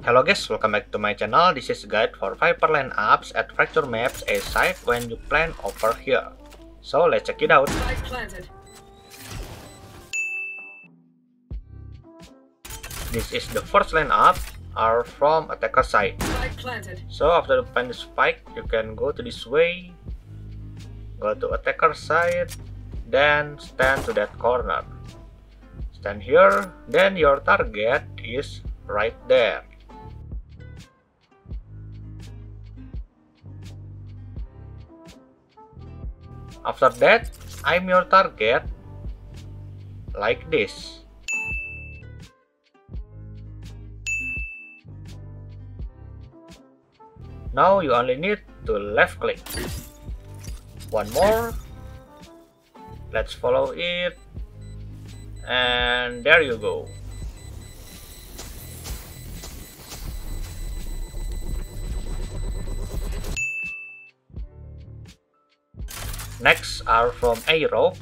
Hello guys, welcome back to my channel. This is guide for Viper lineups at Fracture Maps, a site when you plan over here. So let's check it out. This is the first lineup are from attacker side. So after the plant spike, you can go to this way, go to attacker side, then stand to that corner. Stand here, then your target is right there. After that, I'm your target like this. Now you only need to left click. One more. Let's follow it. And there you go. Next are from A Rope.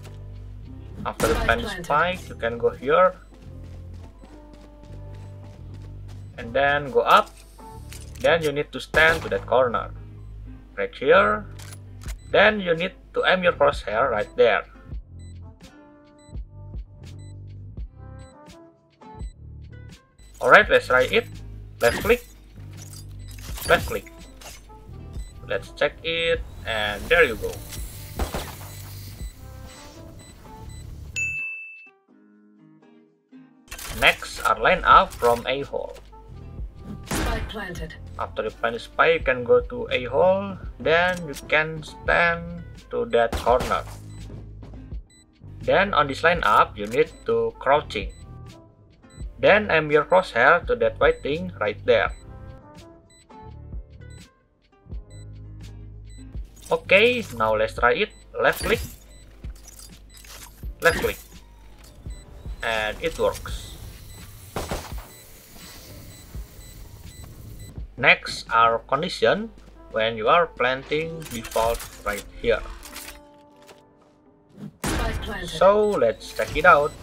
After the pen spike, you can go here. And then go up. Then you need to stand to that corner. Right here. Then you need to aim your crosshair right there. Alright, let's try it. Left click. Left click. Let's check it. And there you go. Next are line up from a hole. After you plant spike, you can go to a hole. Then you can stand to that corner. Then on this line up, you need to crouching. Then aim your crosshair to that white thing right there. Okay, now let's try it. Left click. Left click. And it works. Next are condition when you are planting default right here. So let's check it out.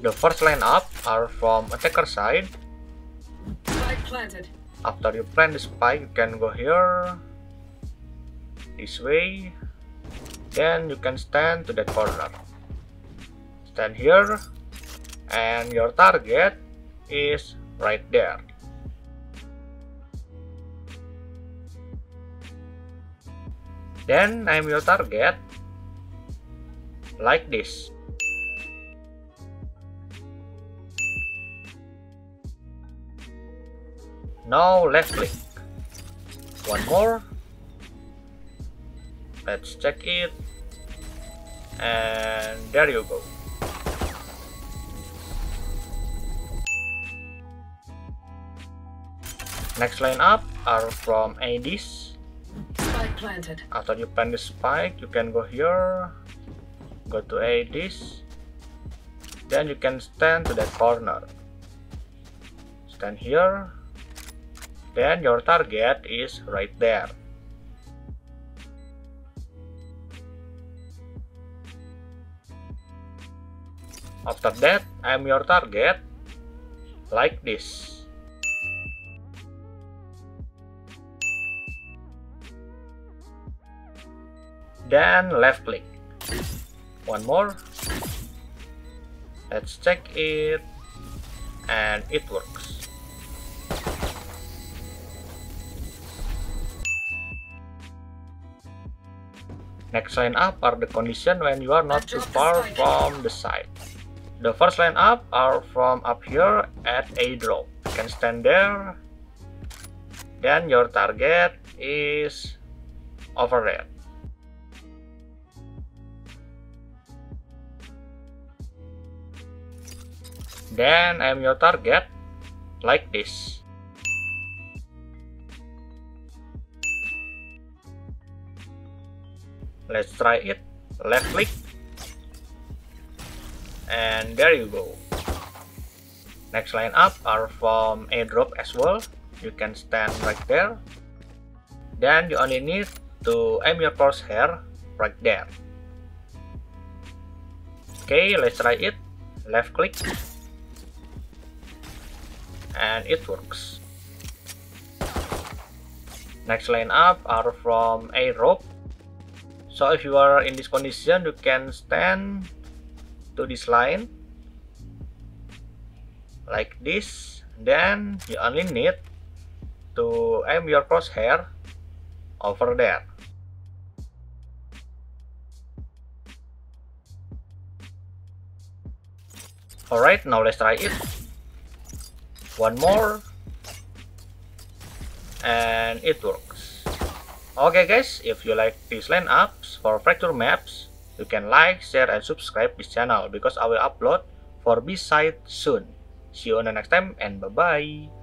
The first line up are from attacker side. After you plant the spike, you can go here, this way, then you can stand to that corner. Stand here, and your target is right there. Then I'm your target like this. Now left click. One more. Let's check it. And there you go. Next line up are from A Dish. After you plant the spike, you can go here, go to A Dish, then you can stand to that corner. Stand here, then your target is right there. After that, I'm your target like this. Then left click. One more. Let's check it. And it works. Next line up are the condition when you are not too far from the side. The first line up are from up here at a drop. You can stand there. Then your target is over there then I'm your target like this. Let's try it. Left click. And there you go. Next line up are from airdrop as well. You can stand right there. Then you only need to aim your crosshair right there. Okay let's try it. Left click and it works. Next line up are from a rope. So if you are in this condition, you can stand to this line like this. Then you only need to aim your crosshair over there. Alright, now let's try it. One more. And it works. Okay guys, if you like these line ups for fracture maps, you can like, share, and subscribe this channel because I will upload for B-side soon. See you on the next time and bye-bye.